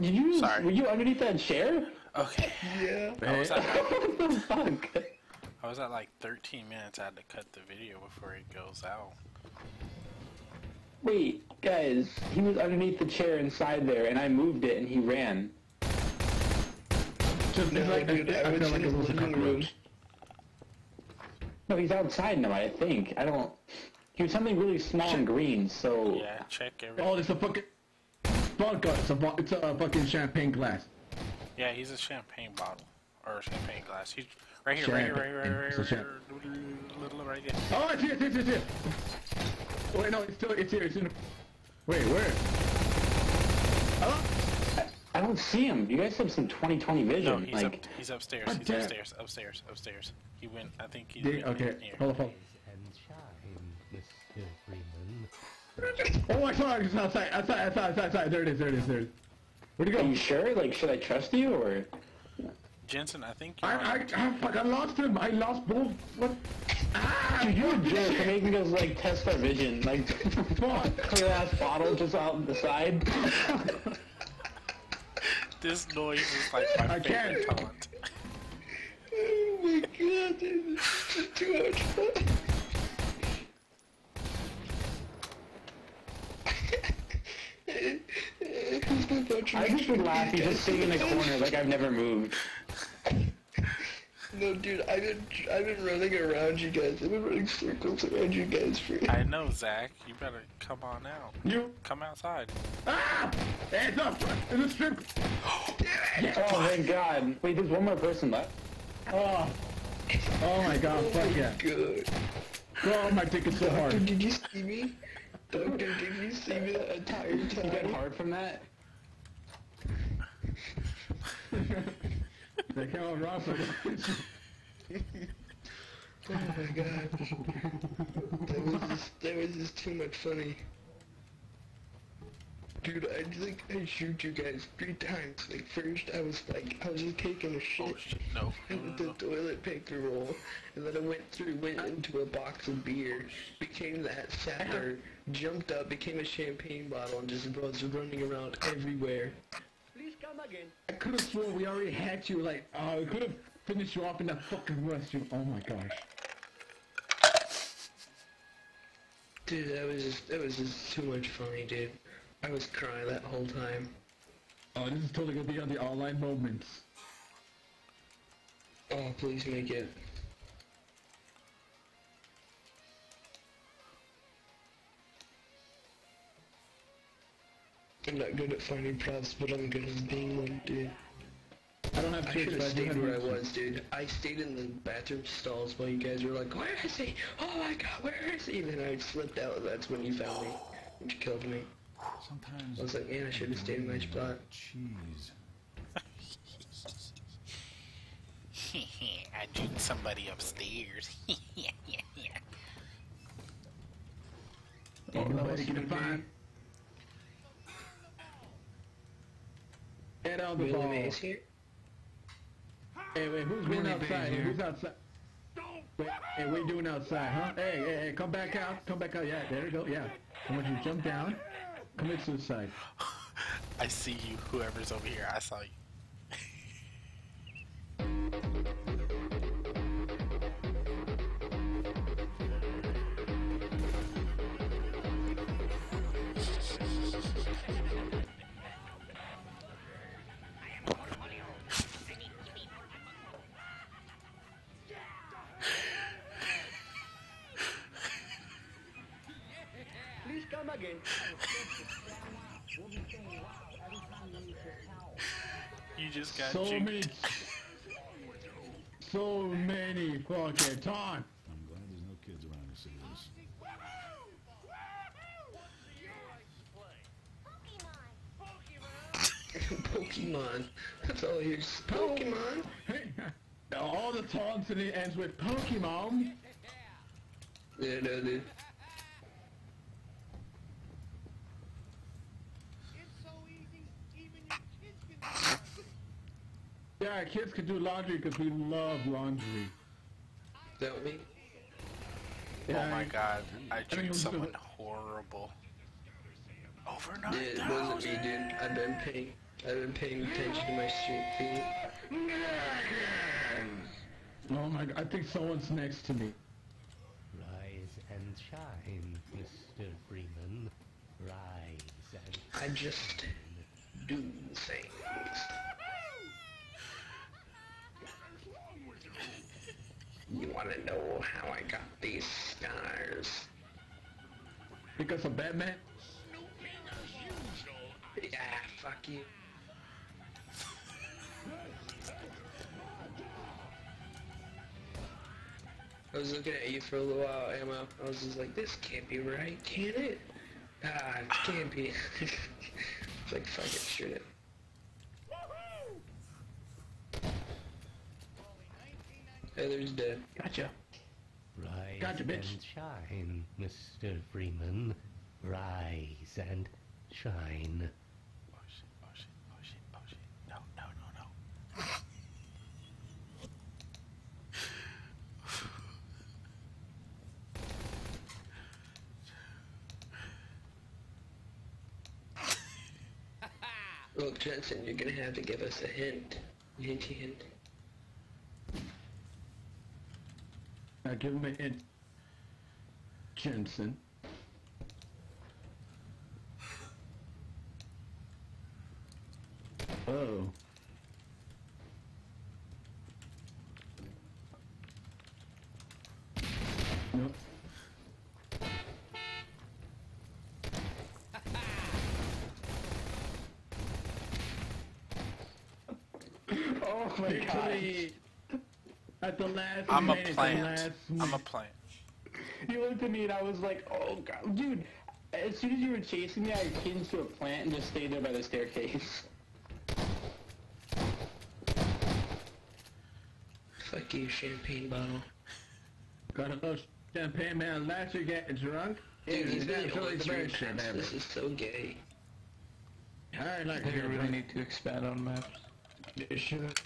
Did you? Sorry. Were you underneath that chair? Okay. Yeah. I was, at, what the fuck? I was at like 13 minutes. I had to cut the video before it goes out. Wait, guys, he was underneath the chair inside there, and I moved it, and he ran. Just No, it's like, dude, I, I I was feel like in it his was a living room. cockroach. No, he's outside now. I think. I don't. He was something really small and green. So Yeah, check everything. Oh, it's a fucking vodka. It's a it's a fucking champagne glass. Yeah, he's a champagne bottle or a champagne glass. He's right here, right here, right here, right here, right here, right here, right here. Oh, it's here, it's here, it's here. Wait, no, it's still, it's here, it's in. Wait, where? Oh, I don't see him. You guys have some 2020 vision. No, he's like, up. He's upstairs. He's upstairs. Upstairs. Upstairs. He went. I think he did, went okay. here. Hold on, hold and Oh, I saw it. It's outside, outside, outside, outside, outside. There it is, there it is, there it is. Where'd it are go? you sure? Like, should I trust you or? Jensen, I think you're. I, I, I, fuck, I lost him. I lost both. What? Ah, Dude, you're a jerk for making us like test our vision. Like, fuck. clear ass bottle just out the side. This noise is like my I favorite can't. taunt. Oh my god, this is too much fun. I just would laugh. He's just sitting in the corner like I've never moved. No, dude, I've been I've been running around you guys. I've been running circles around you guys for. I know, Zach. You better come on out. You. Come outside. Ah! Hands up! It's a strip. Oh thank God! Wait, there's one more person left. Oh. Oh my god, fuck yeah. Good. Oh, my dick is so Doctor, hard. did you see me? Doctor, did you see me the entire time? You got hard from that? They came on Ross. Oh my god. That was just, that was just too much funny. Dude, I think I shoot you guys three times. Like first I was like I was just taking a shit. Oh shit! No. No, with no, the toilet paper roll, and then I went through, went into a box of beer, became that, sapper, jumped up, became a champagne bottle, and just was running around everywhere. I could have sworn we already had you, like, uh, we could have finished you off in that fucking restroom. Oh my gosh. Dude, that was just, that was just too much funny, dude. I was crying that whole time. Oh, this is totally gonna be on the online moments. Oh, please make it. I'm not good at finding props, but I'm good at being one, dude. I don't have I Twitch, should but I have stayed where I was, dude. I stayed in the bathroom stalls while you guys were like, where is he? Oh my god, where is he? And then I slipped out, and that's when you found me. And you killed me. Sometimes I was like, man, I should have stayed in my spot. cheese. I juked somebody upstairs. Ain't nobody gonna find. Get on the Really ball. Maze here? Hey, wait, who's been outside? here. Who's outside? Wait, hey, what you doing outside, huh? Hey, hey, hey, come back out. Come back out. Yeah, there you go. Yeah. I want you to jump down. Commit suicide. I see you. Whoever's over here, I saw you. You just got So juked. many. So many fucking times. I'm glad there's no kids around to see this. Pokemon. That's all I hear. Pokemon. Hey, all the taunts and it ends with Pokemon. Yeah, no, dude. Yeah, kids can do laundry because we love laundry. Is that what me? Oh yeah, Oh my god, I mean, juked it someone horrible. Over Yeah, it wasn't me, dude. I've been paying I've been paying attention to my street feed. Oh my god, I think someone's next to me. Rise and shine, Mr. Freeman. Rise and I just do things. You wanna know how I got these scars? Because of Batman? Yeah, fuck you. I was looking at you for a little while, Emma. I was just like, this can't be right, can it? Ah, it can't be. it's like, fuck it, shoot it. Heather's dead. Gotcha. rise Gotcha, bitch. and shine, Mr. Freeman. Rise and shine. Oh shit, oh shit, oh shit, oh shit. No, no, no, no. Look, Jensen, you're gonna have to give us a hint. Hint, hint. Now give him a hint. Jensen. Oh. Nope. Oh my god. Victory! At the last I'm a minute, the plant. last I'm a plant. You looked at me and I was like, oh god. Dude, as soon as you were chasing me, I changed to a plant and just stayed there by the staircase. Fuck you, champagne bottle. Got a little champagne man last year getting drunk. Dude, Yeah, he's been that's really going the through best shit This is so gay. I like I to get really need to expand on maps. Shit.